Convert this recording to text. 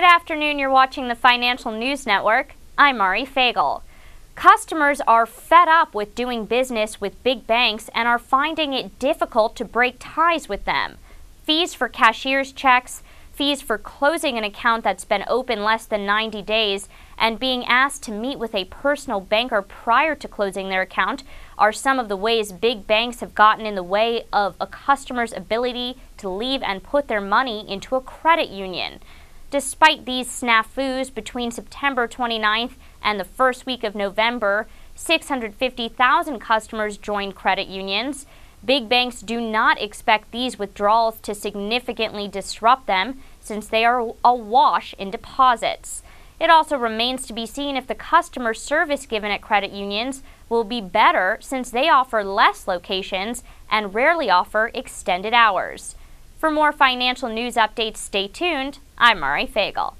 Good afternoon. You're watching the Financial News Network. I'm Mari Fagel. Customers are fed up with doing business with big banks and are finding it difficult to break ties with them. Fees for cashier's checks, fees for closing an account that's been open less than 90 days, and being asked to meet with a personal banker prior to closing their account are some of the ways big banks have gotten in the way of a customer's ability to leave and put their money into a credit union. Despite these snafus between September 29th and the first week of November, 650,000 customers joined credit unions. Big banks do not expect these withdrawals to significantly disrupt them since they are awash in deposits. It also remains to be seen if the customer service given at credit unions will be better since they offer less locations and rarely offer extended hours. For more financial news updates, stay tuned. I'm Mari Fagel.